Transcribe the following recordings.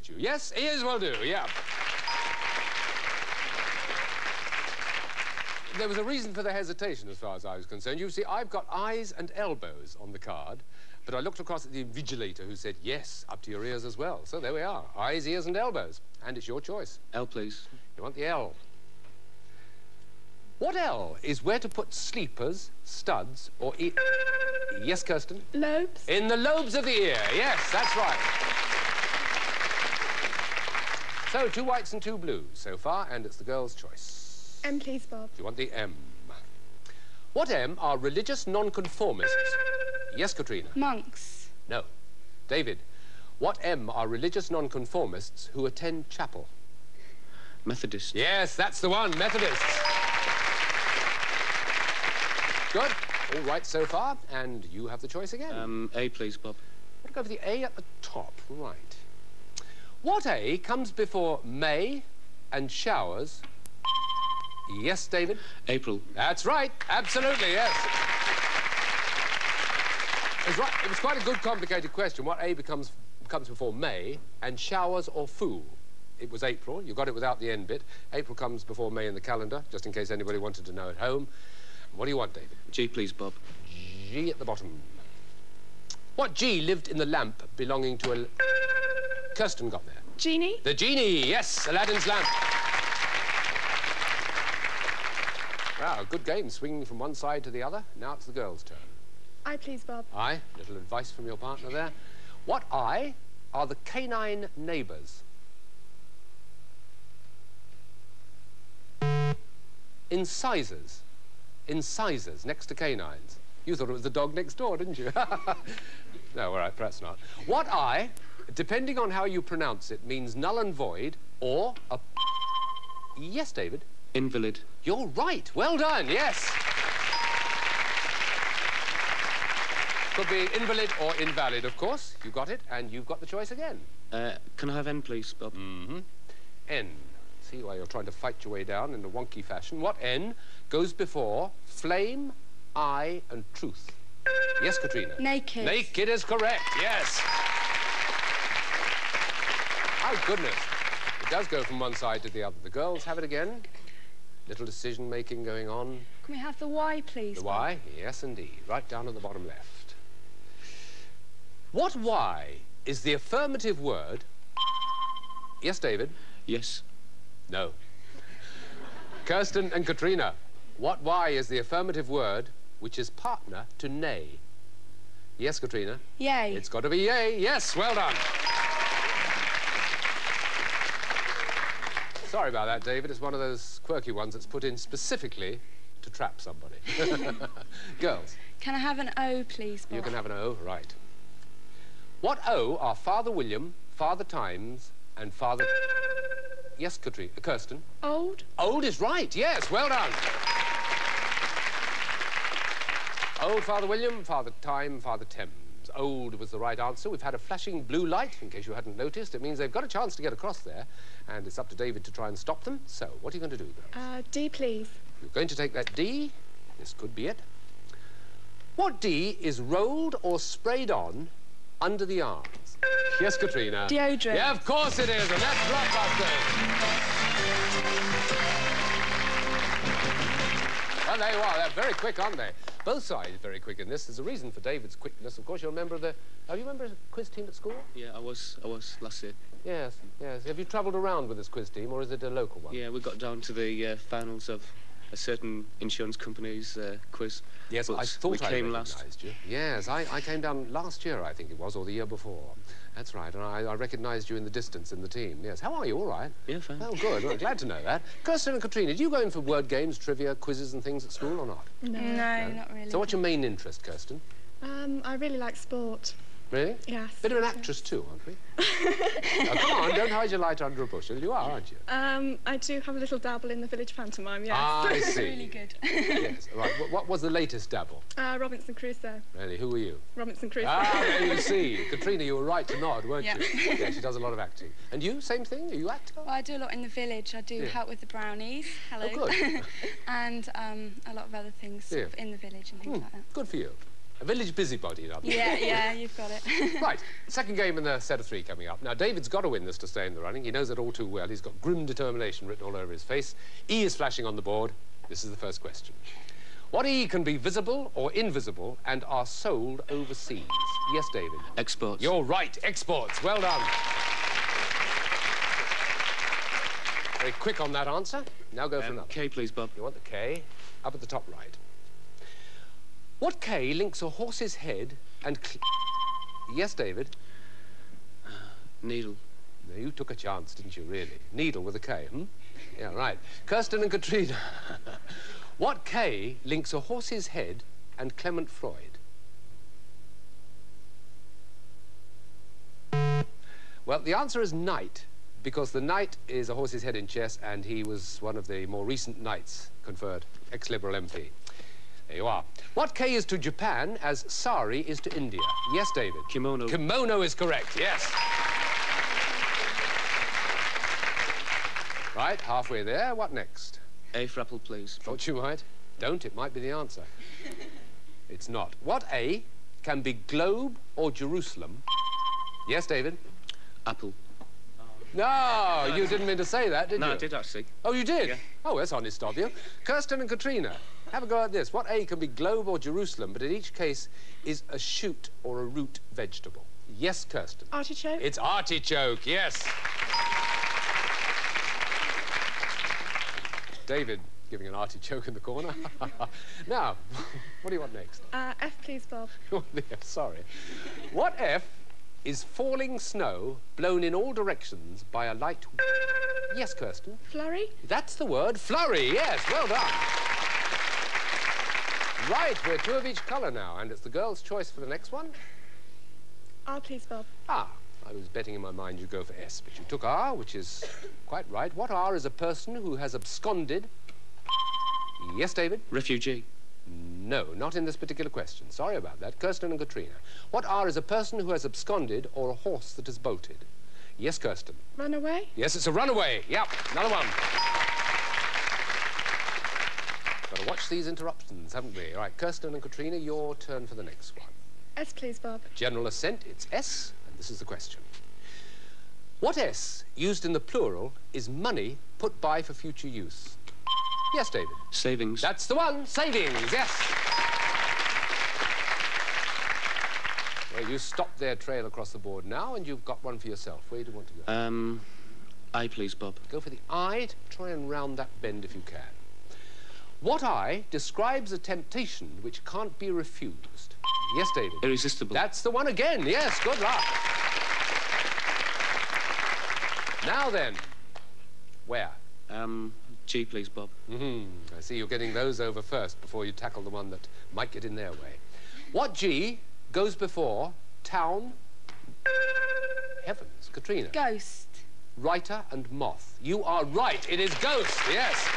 accommodate you. Yes, ears will do, yeah. There was a reason for the hesitation as far as I was concerned. You see, I've got eyes and elbows on the card, but I looked across at the invigilator who said, yes, up to your ears as well. So there we are, eyes, ears and elbows. And it's your choice. L, please. You want the L. What L is where to put sleepers, studs, or e... Yes, Kirsten? Lobes. In the lobes of the ear. Yes, that's right. So, two whites and two blues so far, and it's the girl's choice. M, please, Bob. You want the M. What M are religious nonconformists? Yes, Katrina? Monks. No. David, what M are religious nonconformists who attend chapel? Methodists. Yes, that's the one, Methodists. Good. All right so far, and you have the choice again. Um, A, please, Bob. I'll go for the A at the top. Right. What A comes before May and showers? Yes, David? April. That's right. Absolutely, yes. It was, right. it was quite a good, complicated question. What A becomes comes before May and showers or fool? It was April. You got it without the end bit. April comes before May in the calendar, just in case anybody wanted to know at home. What do you want, David? G, please, Bob. G at the bottom. What G lived in the lamp belonging to a... Kirsten got there. Genie. The genie, yes, Aladdin's lamp. Wow, good game, swinging from one side to the other. Now it's the girl's turn. I, please, Bob. Aye, little advice from your partner there. What I are the canine neighbours? Incisors. Incisors, next to canines. You thought it was the dog next door, didn't you? no, all right, perhaps not. What I, depending on how you pronounce it, means null and void or a... Yes, David? Invalid. You're right. Well done, yes. Could be invalid or invalid, of course. You got it, and you've got the choice again. Uh, can I have N, please, Bob? Mm-hmm. N. See why you're trying to fight your way down in a wonky fashion. What N goes before flame, eye, and truth? Yes, Katrina? Naked. Naked is correct, yes. My goodness. It does go from one side to the other. The girls have it again. Little decision-making going on. Can we have the Y, please? The Bob? Y? Yes, indeed. Right down at the bottom left. What Y is the affirmative word? Yes, David? Yes. No. Kirsten and Katrina, what Y is the affirmative word which is partner to nay? Yes, Katrina? Yay. It's got to be yay. Yes, well done. Sorry about that, David. It's one of those quirky ones that's put in specifically to trap somebody. Girls, Can I have an O, please, Bob? you can have an O, right. What O are Father William, Father Times, and Father... Yes, Katrina, Kirsten? Old. Old is right, yes, well done. Old Father William, Father Time, Father Thames. Old was the right answer. We've had a flashing blue light, in case you hadn't noticed. It means they've got a chance to get across there, and it's up to David to try and stop them. So, what are you going to do, girls? Uh, D, please. You're going to take that D. This could be it. What D is rolled or sprayed on under the arms? Yes, Katrina. Deodorant. Yeah, of course it is, and that's blockbusters. Well, there you are. They're very quick, aren't they? Both sides very quick in this. There's a reason for David's quickness. Of course, you're a member of the... Are you a member of the quiz team at school? Yeah, I was. I was last year. Yes, yes. Have you travelled around with this quiz team, or is it a local one? Yeah, we got down to the uh, finals of a certain insurance company's uh, quiz. Yes, but I thought we I came recognised last. you. Yes, I, I came down last year, I think it was, or the year before. That's right, and I, I recognised you in the distance in the team. Yes, how are you? All right? Yeah, fine. Oh, good. Well, glad to know that. Kirsten and Katrina, do you go in for word games, trivia, quizzes and things at school or not? No. No, not really. So what's your main interest, Kirsten? Um, I really like sport. Really? Yes. Bit of an actress too, aren't we? oh, come on, don't hide your light under a bushel. You are, aren't you? Um, I do have a little dabble in the village pantomime, yes. I see. really good. yes, right. What, what was the latest dabble? Uh, Robinson Crusoe. Really, who were you? Robinson Crusoe. Ah, there you see. Katrina, you were right to nod, weren't Yeah. you? Yeah, she does a lot of acting. And you, same thing? Are you actor? Well, I do a lot in the village. I do Yeah. help with the brownies. Hello. Oh, good. and um, a lot of other things sort Yeah. of in the village and things Hmm, like that. good for you. A village busybody, in other words. Yeah, yeah, you've got it. Right, second game in the set of three coming up. Now, David's got to win this to stay in the running. He knows it all too well. He's got grim determination written all over his face. E is flashing on the board. This is the first question. What E can be visible or invisible and are sold overseas? Yes, David. Exports. You're right, exports. Well done. Very quick on that answer. Now go for Um, another. K, please, Bob. You want the K? Up at the top right. What K links a horse's head and... cl- yes, David? Needle. Now, you took a chance, didn't you, really? Needle with a K, hmm? Yeah, right. Kirsten and Katrina. what K links a horse's head and Clement Freud? Well, the answer is knight, because the knight is a horse's head in chess, and he was one of the more recent knights conferred, ex-Liberal MP. There you are. What K is to Japan as sari is to India? Yes, David. Kimono. Kimono is correct, yes. Right, halfway there. What next? A for apple, please. Thought you might. Don't, it might be the answer. it's not. What A can be globe or Jerusalem? Yes, David? Apple. No, you didn't mean to say that, did you? no. I did actually. Oh, you did? Yeah. Oh, that's honest of you. Kirsten and Katrina, have a go at this. What A can be globe or Jerusalem, but in each case is a shoot or a root vegetable? Yes, Kirsten. Artichoke. It's artichoke, yes. David giving an artichoke in the corner. now, what do you want next? Uh, F, please, Bob. Sorry. What F is falling snow blown in all directions by a light... Yes, Kirsten. Flurry. That's the word. Flurry, yes, well done. Right, we're two of each colour now, and it's the girl's choice for the next one. R, please, Bob. Ah, I was betting in my mind you'd go for S, but you took R, which is quite right. What R is a person who has absconded? Yes, David? Refugee. No, not in this particular question. Sorry about that. Kirsten and Katrina. What R is a person who has absconded or a horse that has bolted? Yes, Kirsten. Runaway. Yes, it's a runaway. Yep, another one. Got to watch these interruptions, haven't we? All right, Kirsten and Katrina, your turn for the next one. S, please, Bob. General assent, it's S, and this is the question. What S, used in the plural, is money put by for future use? Yes, David. Savings. That's the one. Savings, yes. Well, you stop their trail across the board now, and you've got one for yourself. Where do you want to go? Um, I, please, Bob. Go for the eye. Try and round that bend if you can. What I describes a temptation which can't be refused? Yes, David. Irresistible. That's the one again. Yes, good luck. Now then, where? Um, G, please, Bob. hmm I see you're getting those over first before you tackle the one that might get in their way. What G goes before town? Heavens, Katrina. Ghost. Writer and moth. You are right. It is ghost. Yes.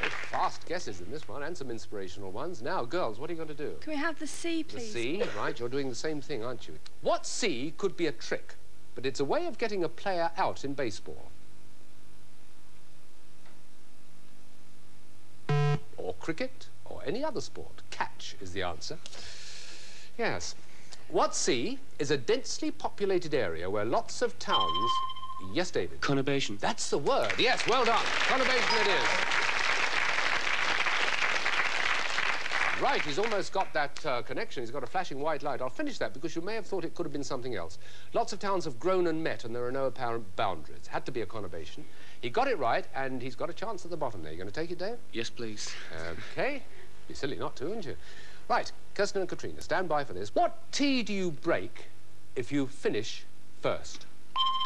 Very Fast guesses in this one, and some inspirational ones. Now, girls, what are you going to do? Can we have the C, please? The? C, right? You're doing the same thing, aren't you? What C could be a trick, but it's a way of getting a player out in baseball? Or cricket, or any other sport. Catch is the answer. Yes. What C is a densely populated area where lots of towns... Yes, David? Conurbation. That's the word. Yes, well done. Conurbation it is. Right, he's almost got that uh, connection. He's got a flashing white light. I'll finish that because you may have thought it could have been something else. Lots of towns have grown and met, and there are no apparent boundaries. Had to be a conurbation. He got it right, and he's got a chance at the bottom there. You going to take it, Dave? Yes, please. Okay. Be silly not to, wouldn't you? Right, Kirsten and Katrina, stand by for this. What tea do you break if you finish first?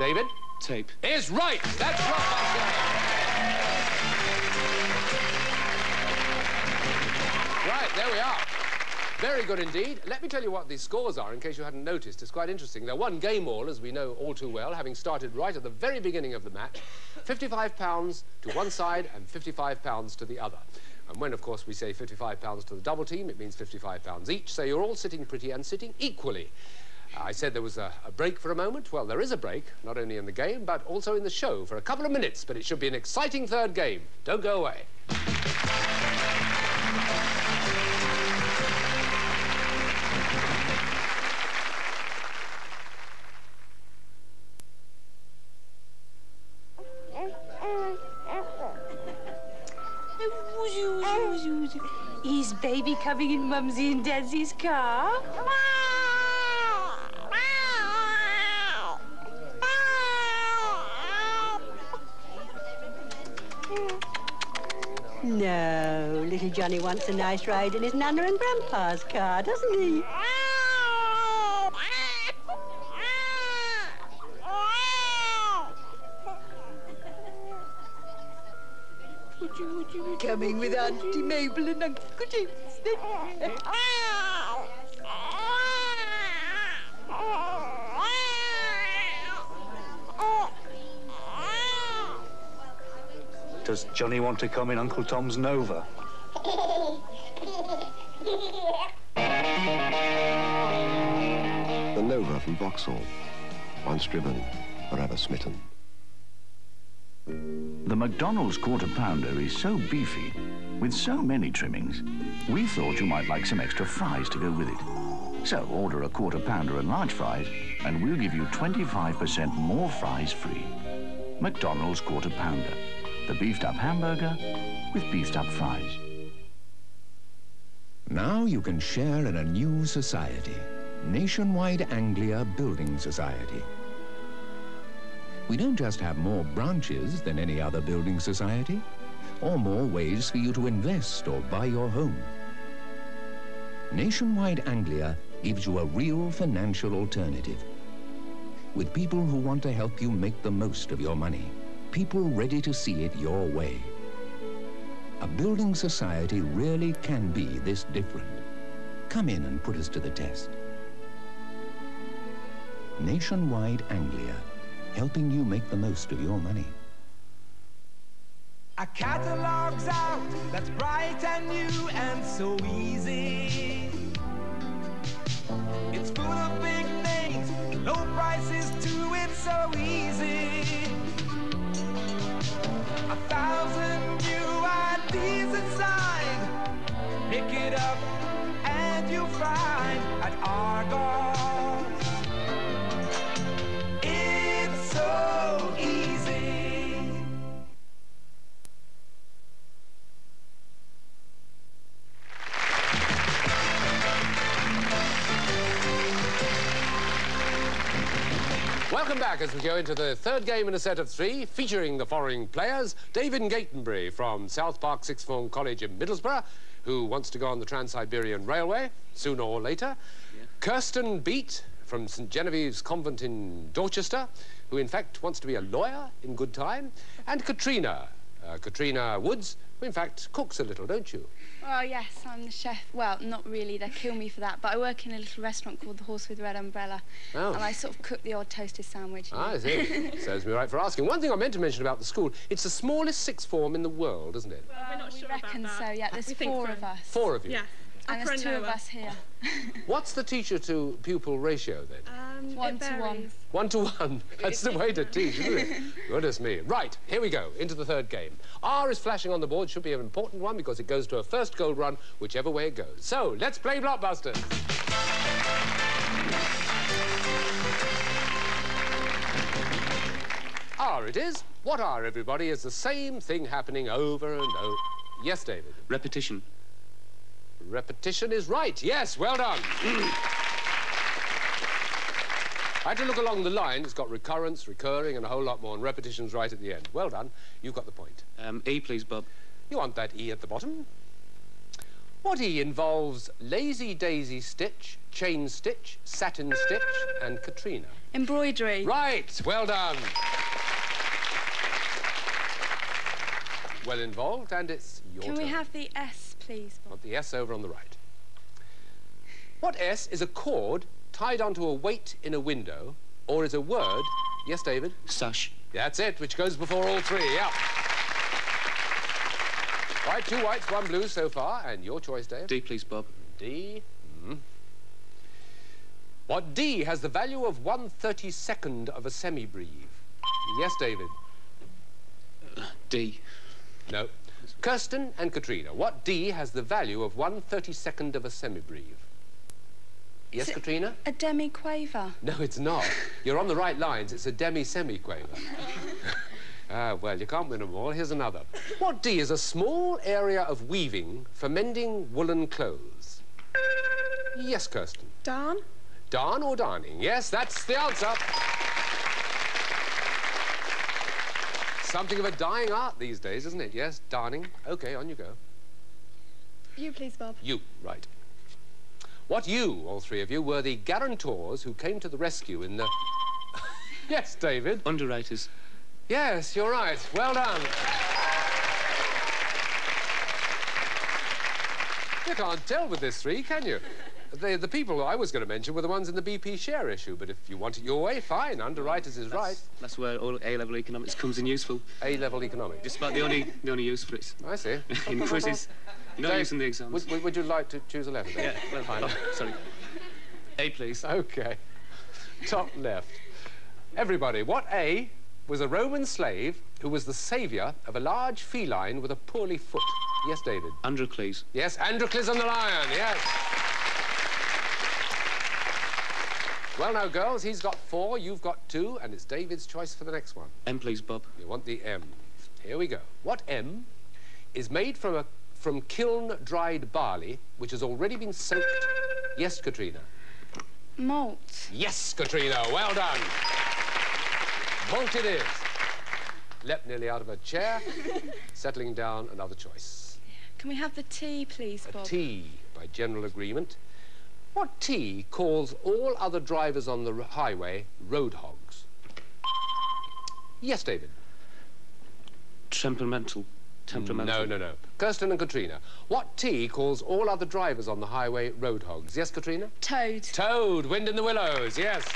David? Tape. is right. That's right. Right, there we are. Very good indeed. Let me tell you what the scores are, in case you hadn't noticed. It's quite interesting. They're one game all, as we know all too well, having started right at the very beginning of the match. £55 to one side and £55 to the other. And when, of course, we say £55 to the double team, it means £55 each. So you're all sitting pretty and sitting equally. Uh, I said there was a, a break for a moment. Well, there is a break, not only in the game, but also in the show for a couple of minutes. But it should be an exciting third game. Don't go away. Is baby coming in Mumsy and Dadsy's car? No, little Johnny wants a nice ride in his Nana and Grandpa's car, doesn't he? Coming with Auntie Mabel and Uncle James. Does Johnny want to come in Uncle Tom's Nova? The Nova from Vauxhall. Once driven, forever smitten. The McDonald's quarter pounder is so beefy, with so many trimmings, we thought you might like some extra fries to go with it. So order a quarter pounder and large fries, and we'll give you 25% more fries free. McDonald's quarter pounder, the beefed up hamburger with beefed up fries. Now you can share in a new society, Nationwide Anglia Building Society. We don't just have more branches than any other building society, or more ways for you to invest or buy your home. Nationwide Anglia gives you a real financial alternative. With people who want to help you make the most of your money. People ready to see it your way. A building society really can be this different. Come in and put us to the test. Nationwide Anglia, helping you make the most of your money. A catalog's out that's bright and new and so easy. Welcome back as we go into the third game in a set of three, featuring the following players. David Gatenbury from South Park Sixth Form College in Middlesbrough, who wants to go on the Trans-Siberian Railway, sooner or later. Kirsten Beat from St Genevieve's Convent in Dorchester, who in fact wants to be a lawyer in good time. And Katrina, uh, Katrina Woods, in fact cooks a little, don't you? Well, yes, I'm the chef. Well, not really. They kill me for that. But I work in a little restaurant called the Horse with Red Umbrella. Oh. And I sort of cook the odd toasted sandwich. you Ah, know. I see. Serves me right for asking. One thing I meant to mention about the school, it's the smallest sixth form in the world, isn't it? we're not we sure about reckon that. so, yeah. There's We four so. of us. Four of you. Yeah. And there's two of us here. What's the teacher to pupil ratio then? Um, one to one. One to one. That's the way to teach, isn't it? Goodness me. Right, here we go, into the third game. R is flashing on the board, should be an important one because it goes to a first gold run, whichever way it goes. So, let's play Blockbusters. R it is. What are, everybody, is the same thing happening over and over. Yes, David. Repetition. Repetition is right. Yes, well done. I had to look along the line. It's got recurrence, recurring, and a whole lot more, and repetition's right at the end. Well done. You've got the point. Um, E, please, Bob. You want that E at the bottom? What E involves lazy daisy stitch, chain stitch, satin stitch, and Katrina? Embroidery. Right, well done. Well involved, and it's your Can turn. we have the S, please, Bob? Want the S over on the right. What S is a cord tied onto a weight in a window, or is a word? Yes, David? Sush. That's it, which goes before all three, yeah. Right, two whites, one blue so far, and your choice, Dave? D, please, Bob. D. Mhm. What D has the value of one thirty-second of a semibreve? Yes, David? D. No. Kirsten and Katrina, what D has the value of one thirty-second of a semibreve? Yes, Is it- Katrina? A demi-quaver. No, it's not. You're on the right lines. It's a demi-semi-quaver. ah, well, you can't win them all. Here's another. What D is a small area of weaving for mending woolen clothes? Yes, Kirsten. Darn. Darn or darning? Yes, that's the answer. Something of a dying art these days, isn't it? Yes, darning. OK, on you go. You, please, Bob. You, right. What you, all three of you, were the guarantors who came to the rescue in the... yes, David. Underwriters. Yes, you're right. Well done. You can't tell with this three, can you? The, the people I was going to mention were the ones in the BP share issue, but if you want it your way, fine. Underwriters is right. That's where all A-level economics comes in useful. A-level economics. Just about the only the only use for it. I see. in quizzes. No Dave, use in the exams. Would, would- you like to choose a letter? Yeah, well, fine. Oh, sorry. A, please. Okay. Top left. Everybody, what A was a Roman slave who was the saviour of a large feline with a poorly foot? Yes, David. Androcles. Yes, Androcles and the lion, yes. Well, now, girls, he's got four, you've got two, and it's David's choice for the next one. M, please, Bob. You want the M. Here we go. What M is made from a from kiln-dried barley, which has already been soaked? Yes, Katrina. Malt. Yes, Katrina, well done. Malt it is. Leapt nearly out of her chair, settling down another choice. Can we have the tea, please, A Bob? T, by general agreement. What T calls all other drivers on the highway road hogs? Yes, David. Temperamental. Temperamental. No, no, no. Kirsten and Katrina. What T calls all other drivers on the highway road hogs? Yes, Katrina? Toad. Toad, Wind in the Willows, yes.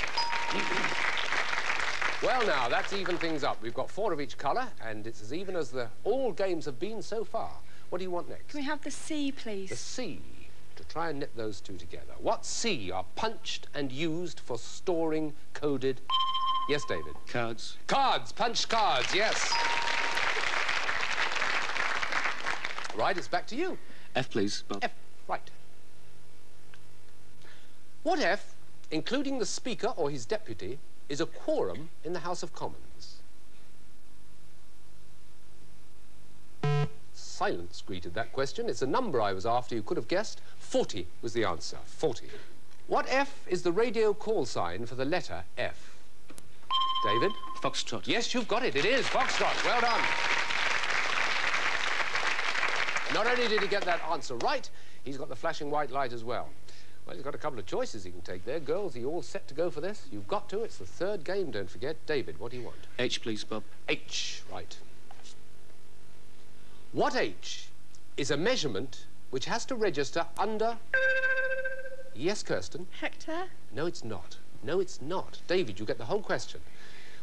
well, now, that's even things up. We've got four of each colour, and it's as even as the all games have been so far. What do you want next? Can we have the C, please? The? C, to try and knit those two together. What C are punched and used for storing coded... Yes, David? Cards. Cards, punched cards, yes. Right, it's back to you. F, please, Bob. F, right. What F, including the Speaker or his deputy, is a quorum in the House of Commons? Silence greeted that question. It's a number I was after you could have guessed. 40 was the answer. 40. What F is the radio call sign for the letter F? David? Foxtrot. Yes, you've got it. It is Foxtrot. Well done. Not only did he get that answer right, he's got the flashing white light as well. Well, he's got a couple of choices he can take there. Girls, are you all set to go for this? You've got to. It's the third game, don't forget. David, what do you want? H, please, Bob. H, right. What H is a measurement which has to register under... Yes, Kirsten? Hector. No, it's not. No, it's not. David, you get the whole question.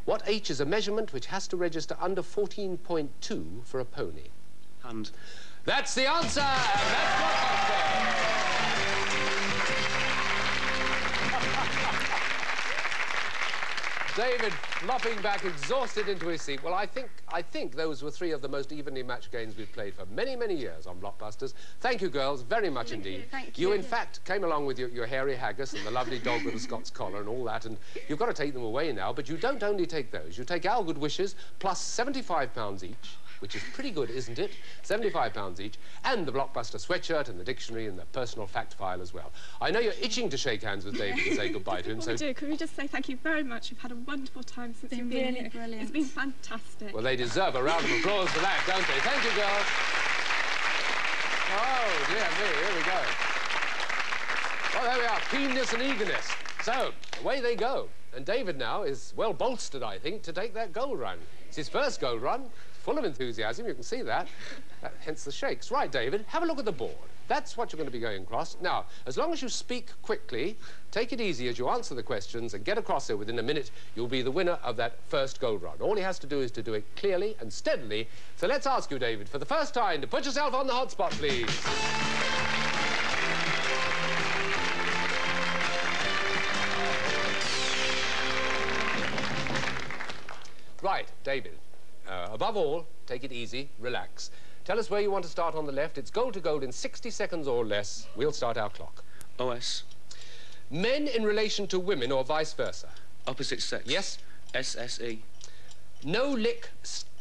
What H is a measurement which has to register under 14.2 for a pony? Hand. That's the answer! David flopping back, exhausted into his seat. Well, I think, I think those were three of the most evenly matched games we've played for many, many years on Blockbusters. Thank you, girls, very much indeed. Thank You, you. in fact, came along with your, your hairy haggis and the lovely dog with the Scots collar and all that, and you've got to take them away now, but you don't only take those. You take our good wishes plus £75 each, which is pretty good, isn't it? £75 each, and the Blockbuster sweatshirt and the dictionary and the personal fact file as well. I know you're itching to shake hands with David and say goodbye to him, Well, so... we do. Could we just say thank you very much? We've had a wonderful time since Been you've been really here. brilliant. It's been fantastic. Well, they deserve a round of applause for that, don't they? Thank you, girls. Oh, dear me, here we go. Well, there we are, keenness and eagerness. So, away they go. And David now is well bolstered, I think, to take that goal run. It's his first goal run, full of enthusiasm, you can see that. That- hence the shakes. Right, David, have a look at the board. That's what you're going to be going across. Now, as long as you speak quickly, take it easy as you answer the questions and get across there within a minute, you'll be the winner of that first gold run. All he has to do is to do it clearly and steadily. So let's ask you, David, for the first time, to put yourself on the hot spot, please. Right, David. Uh, above all, take it easy, relax. Tell us where you want to start on the left. It's goal to goal in 60 seconds or less. We'll start our clock. OS. Men in relation to women or vice versa. Opposite sex. Yes. SSE. No lick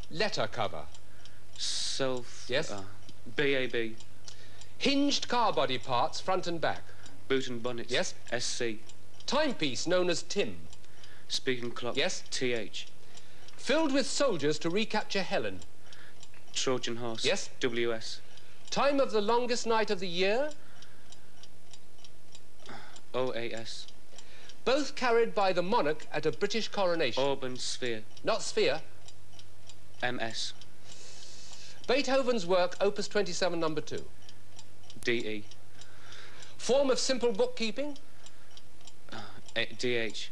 letter cover. Self. Yes. Uh, BAB. Hinged car body parts, front and back. Boot and bonnet. Yes. SC. Timepiece known as Tim. Speaking clock. Yes. TH. Filled with soldiers to recapture Helen. Trojan horse. Yes. WS. Time of the longest night of the year. OAS. Both carried by the monarch at a British coronation. Orb and sphere. Not sphere. MS. Beethoven's work, Opus 27, number 2. DE. Form of simple bookkeeping. Uh, eh, a- DH.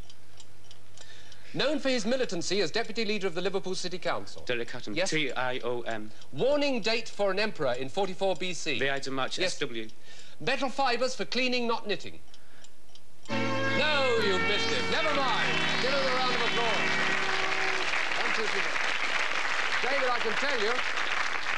Known for his militancy as deputy leader of the Liverpool City Council. Derek Hatton. Yes. TIOM. Warning date for an emperor in 44 BC. The Ides of March. Yes. SW. Metal fibres for cleaning, not knitting. No, you missed it. Never mind. Give him a round of applause. One, two, three. David, I can tell you,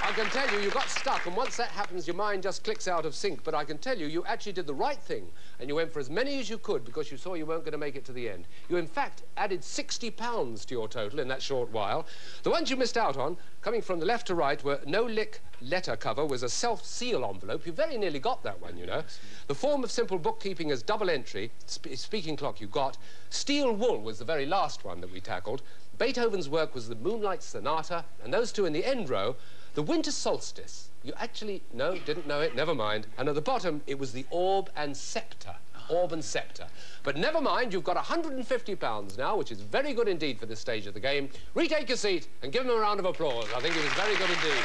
I can tell you, you got stuck, and once that happens, your mind just clicks out of sync. But I can tell you, you actually did the right thing, and you went for as many as you could because you saw you weren't going to make it to the end. You, in fact, added 60 pounds to your total in that short while. The ones you missed out on, coming from the left to right, were no lick letter cover was a self-seal envelope. You very nearly got that one, you know. The form of simple bookkeeping is double entry. Sp speaking clock you got. Steel wool was the very last one that we tackled. Beethoven's work was the Moonlight Sonata, and those two in the end row, the Winter Solstice. You actually, no, didn't know it, never mind. And at the bottom, it was the Orb and Scepter. Orb and Scepter. But never mind, you've got £150 now, which is very good indeed for this stage of the game. Retake your seat and give him a round of applause. I think it was very good indeed.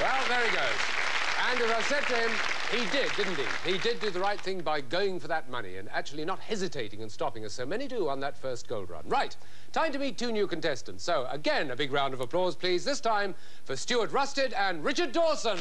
Well, there he goes. And as I said to him, he did, didn't he? He did do the right thing by going for that money and actually not hesitating and stopping, as so many do on that first gold run. Right, time to meet two new contestants. So, again, a big round of applause, please, this time for Stuart Rusted and Richard Dawson.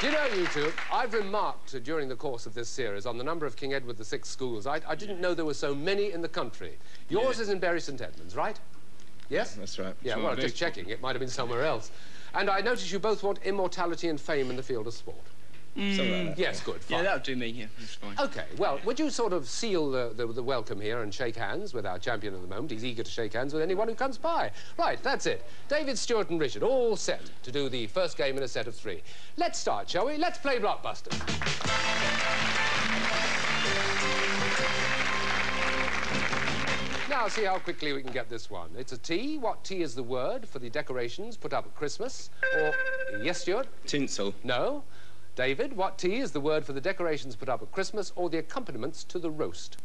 Do you know, you two, I've remarked uh, during the course of this series on the number of King Edward VI schools. I, I didn't know there were so many in the country. Yours is in Bury St Edmunds, right? Yes? That's right. Yeah, well, just checking. It might have been somewhere else. And I notice you both want immortality and fame in the field of sport. Something like. Yes, good, Yeah, fine. that would do me, yeah. That's fine. Okay, well, would you sort of seal the, the, the welcome here and shake hands with our champion at the moment? He's eager to shake hands with anyone who comes by. Right, that's it. David, Stewart and Richard, all set to do the first game in a set of three. Let's start, shall we? Let's play Blockbusters. Now, see how quickly we can get this one. It's a T. What T is the word for the decorations put up at Christmas? Or, yes, Stuart? Tinsel. No. David, what T is the word for the decorations put up at Christmas or the accompaniments to the roast?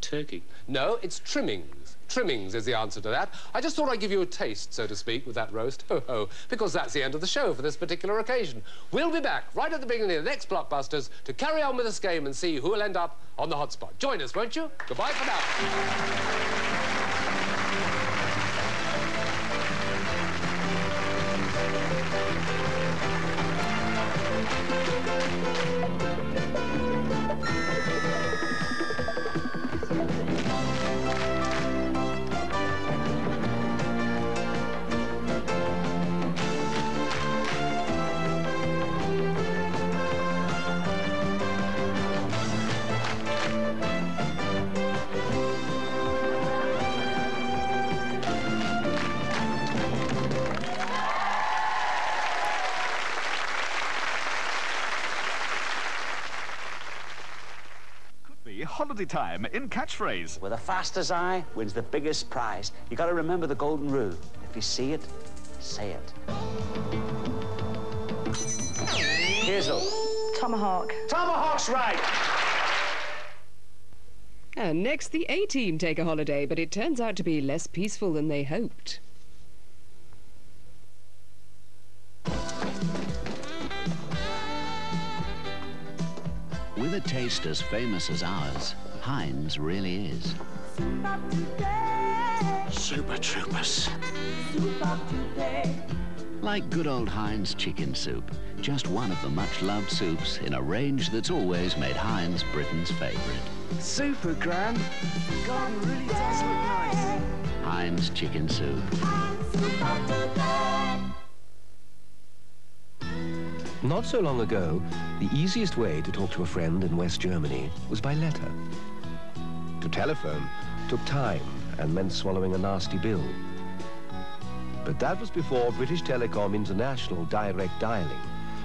Turkey. No, it's trimmings. Trimmings is the answer to that. I just thought I'd give you a taste, so to speak, with that roast. Ho ho. Because that's the end of the show for this particular occasion. We'll be back right at the beginning of the next Blockbusters to carry on with this game and see who will end up on the hotspot. Join us, won't you? Goodbye for now. Be time in catchphrase. With the fastest eye wins the biggest prize. You got to remember the golden rule. If you see it, say it. Hazel. Tomahawk. Tomahawk's right. And next, the A team take a holiday, but it turns out to be less peaceful than they hoped. Taste as famous as ours, Heinz really is. Super Troopers. Like good old Heinz chicken soup, just one of the much-loved soups in a range that's always made Heinz Britain's favourite. Super, Gran. The garden really does look nice. Heinz chicken soup. Not so long ago, the easiest way to talk to a friend in West Germany was by letter. To telephone took time and meant swallowing a nasty bill. But that was before British Telecom International direct dialing.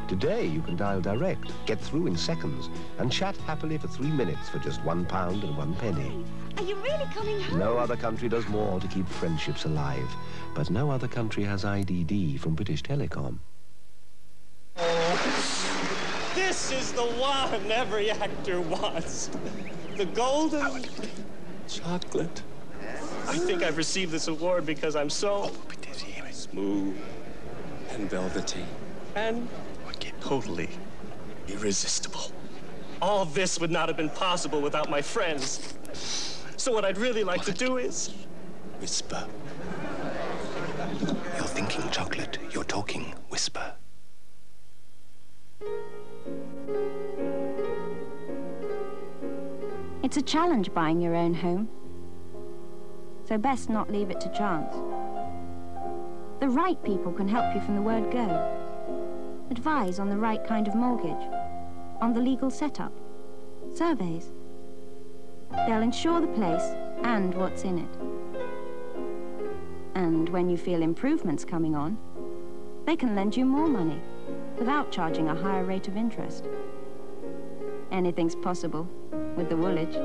Today, you can dial direct, get through in seconds, and chat happily for three minutes for just one pound and one penny. Are you really coming home? No other country does more to keep friendships alive, but no other country has IDD from British Telecom. This is the one every actor wants. The golden chocolate. I think I've received this award because I'm so smooth and velvety and totally irresistible. All this would not have been possible without my friends. So what I'd really like to do is whisper. You're thinking chocolate, you're talking Wispa. It's a challenge buying your own home. So best not leave it to chance. The right people can help you from the word go. Advise on the right kind of mortgage, on the legal setup, surveys. They'll insure the place and what's in it. And when you feel improvements coming on, they can lend you more money without charging a higher rate of interest. Anything's possible with the Woolwich.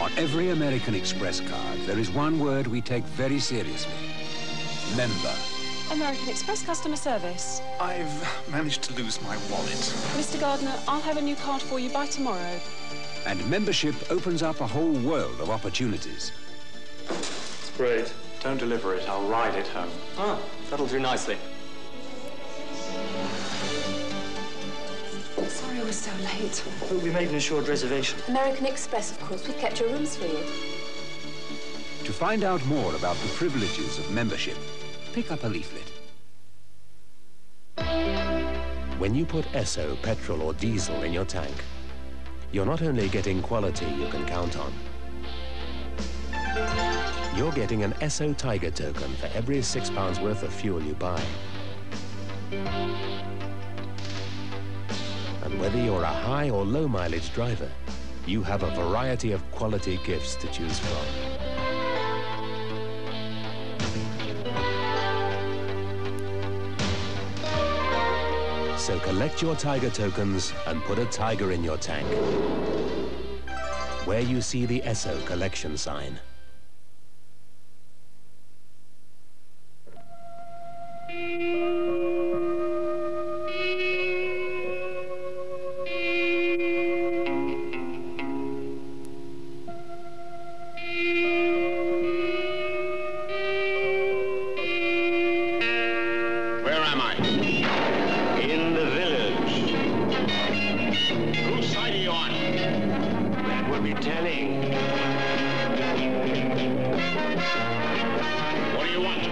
On every American Express card, there is one word we take very seriously. Member. American Express customer service. I've managed to lose my wallet. Mr. Gardner, I'll have a new card for you by tomorrow. And membership opens up a whole world of opportunities. It's great. Don't deliver it. I'll ride it home. Ah, that'll do nicely. Sorry I was so late. But We made an assured reservation. American Express, of course. We've kept your rooms for you. To find out more about the privileges of membership, pick up a leaflet. When you put Esso petrol or diesel in your tank, you're not only getting quality you can count on, you're getting an Esso Tiger token for every six pounds worth of fuel you buy. And whether you're a high or low mileage driver, you have a variety of quality gifts to choose from. So collect your Tiger tokens and put a Tiger in your tank. Where you see the Esso collection sign. Be telling. What do you want?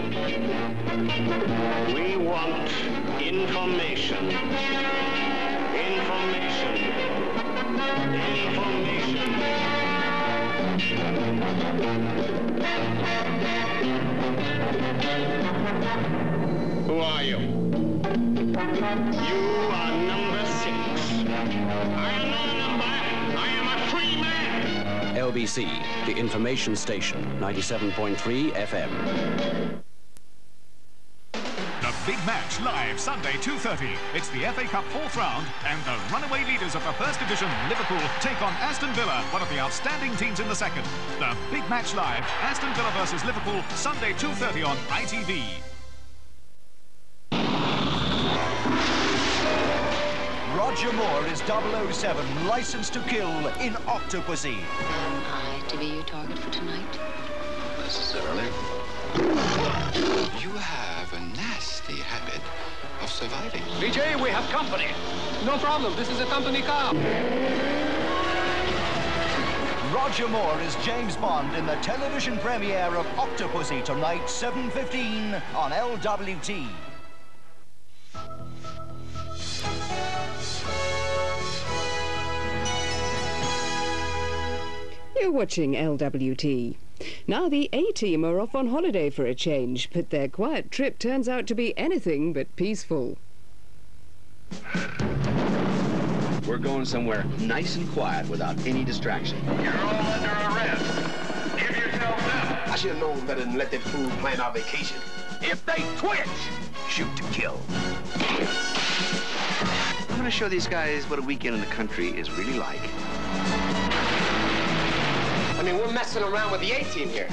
We want information. Information. Information. Who are you? You are number six. I am number. I am a free man. LBC, the information station, 97.3 FM. The big match live Sunday 2.30. It's the FA Cup fourth round and the runaway leaders of the first division, Liverpool, take on Aston Villa, one of the outstanding teams in the second. The big match live, Aston Villa versus Liverpool, Sunday 2.30 on ITV. Roger Moore is 007, licensed to kill in Octopussy. Am I to be your target for tonight? Necessarily. You have a nasty habit of surviving. B.A., we have company. No problem. This is a company car. Roger Moore is James Bond in the television premiere of Octopussy tonight, 7.15 on LWT. You're watching LWT. Now the A-Team are off on holiday for a change, but their quiet trip turns out to be anything but peaceful. We're going somewhere nice and quiet without any distraction. You're all under arrest. Give yourselves up. I should have known better than let that fool plan our vacation. If they twitch, Shoot to kill. I'm gonna show these guys what a weekend in the country is really like. I mean, we're messing around with the A-team here.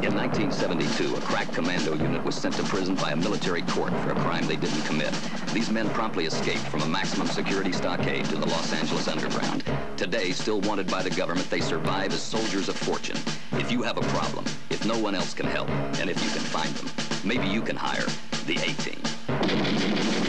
In 1972, a crack commando unit was sent to prison by a military court for a crime they didn't commit. These men promptly escaped from a maximum security stockade to the Los Angeles underground. Today, still wanted by the government, they survive as soldiers of fortune. If you have a problem, if no one else can help, and if you can find them, maybe you can hire the A-Team.